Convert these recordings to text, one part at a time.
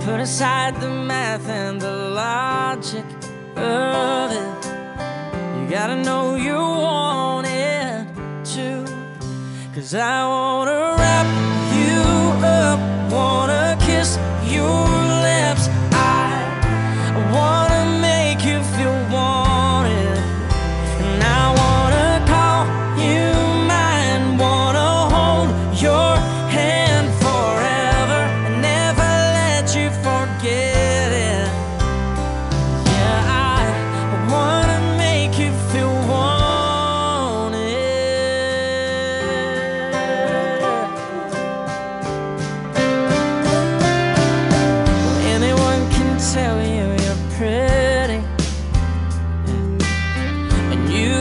Put aside the math and the logic of it. You gotta know you want it too. Cause I wanna wrap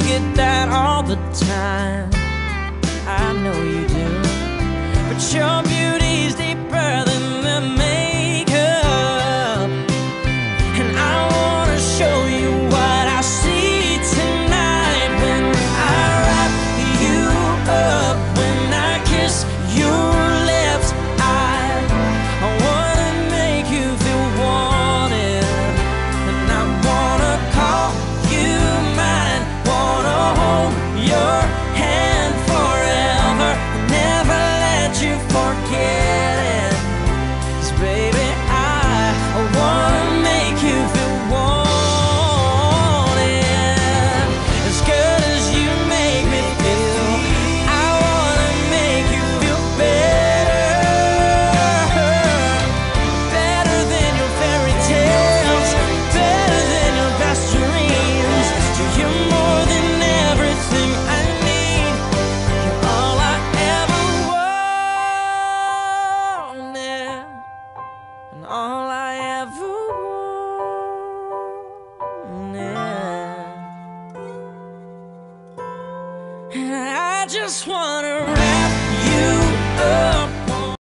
get that all the time. I know you just wanna